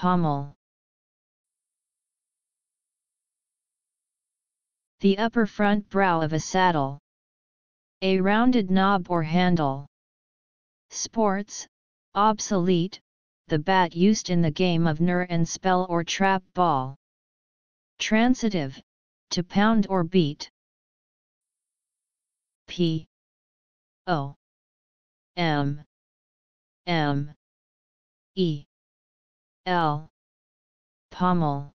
pommel. The upper front brow of a saddle. A rounded knob or handle. Sports, obsolete, the bat used in the game of knur and spell or trap ball. Transitive, to pound or beat. P O M M E L. Pommel